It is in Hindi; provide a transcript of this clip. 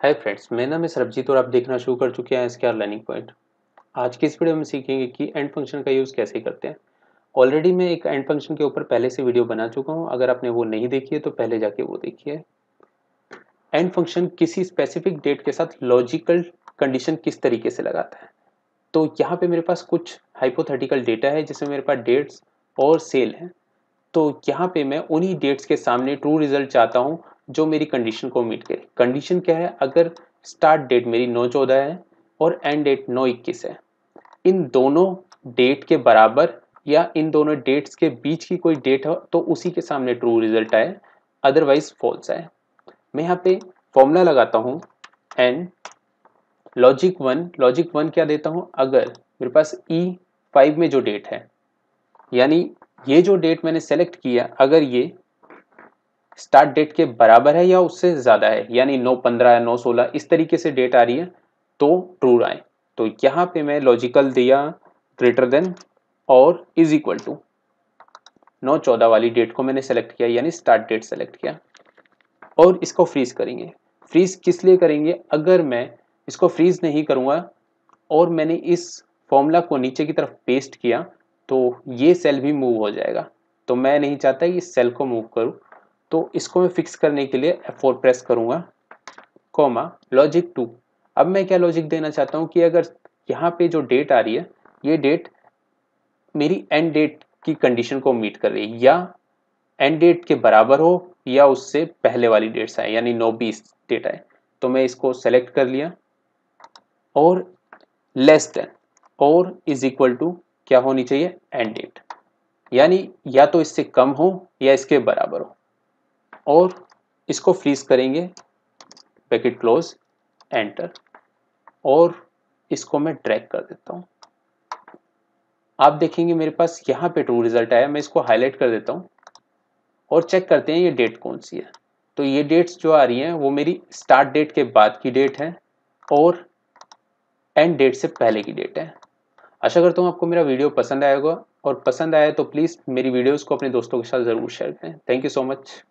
हाय फ्रेंड्स मैं नाम है सरबजीत और आप देखना शुरू कर चुके हैं आर लर्निंग पॉइंट आज की इस वीडियो में सीखेंगे कि एंड फ़ंक्शन का यूज़ कैसे करते हैं. ऑलरेडी मैं एक एंड फ़ंक्शन के ऊपर पहले से वीडियो बना चुका हूँ, अगर आपने वो नहीं देखी है तो पहले जाके वो देखिए. एंड फ़ंक्शन किसी स्पेसिफिक डेट के साथ लॉजिकल कंडीशन किस तरीके से लगाता है? तो यहाँ पे मेरे पास कुछ हाइपोथेटिकल डेटा है, जिसमें मेरे पास डेट्स और सेल है. तो यहाँ पे मैं उन्हीं डेट्स के सामने ट्रू रिज़ल्ट चाहता हूँ, जो मेरी कंडीशन को मीट करे। कंडीशन क्या है? अगर स्टार्ट डेट मेरी नौ चौदह है और एंड डेट नौ इक्कीस है, इन दोनों डेट के बराबर या इन दोनों डेट्स के बीच की कोई डेट हो तो उसी के सामने ट्रू रिज़ल्ट आए अदरवाइज़ फॉल्स आए। मैं यहाँ पे फॉर्मूला लगाता हूँ and logic one logic one क्या देता हूँ? अगर मेरे पास ई e फाइव में जो डेट है, यानी ये जो डेट मैंने सेलेक्ट किया अगर ये स्टार्ट डेट के बराबर है या उससे ज़्यादा है, यानी नौ पंद्रह, नौ सोलह, इस तरीके से डेट आ रही है तो ट्रू आए। तो यहाँ पे मैं लॉजिकल दिया ग्रेटर देन और इज़ इक्वल टू नौ चौदह वाली डेट को मैंने सेलेक्ट किया, यानी स्टार्ट डेट सेलेक्ट किया। और इसको फ्रीज करेंगे। फ्रीज किस लिए करेंगे? अगर मैं इसको फ्रीज नहीं करूँगा और मैंने इस फॉर्मूला को नीचे की तरफ़ पेस्ट किया तो ये सेल भी मूव हो जाएगा। तो मैं नहीं चाहता इस सेल को मूव करूँ। तो इसको मैं फिक्स करने के लिए F4 प्रेस करूँगा कॉमा लॉजिक टू अब मैं क्या लॉजिक देना चाहता हूँ कि अगर यहाँ पे जो डेट आ रही है, ये डेट मेरी एंड डेट की कंडीशन को मीट कर रही है। या एंड डेट के बराबर हो, या उससे पहले वाली डेट्स आए, यानी नौ बीस डेट आए। तो मैं इसको सेलेक्ट कर लिया। और लेस देन और इज़ इक्वल टू क्या होनी चाहिए? एंड डेट यानी या तो इससे कम हो या इसके बराबर हो। और इसको फ्रीज करेंगे पैकेट क्लोज एंटर और इसको मैं ट्रैक कर देता हूँ। आप देखेंगे मेरे पास यहाँ पे ट्रू रिज़ल्ट आया, मैं इसको हाईलाइट कर देता हूँ और चेक करते हैं ये डेट कौन सी है। तो ये डेट्स जो आ रही हैं, वो मेरी स्टार्ट डेट के बाद की डेट है और एंड डेट से पहले की डेट है। आशा करता हूँ आपको मेरा वीडियो पसंद आएगा और पसंद आया तो प्लीज़ मेरी वीडियोस को अपने दोस्तों के साथ ज़रूर शेयर करें। Thank you so much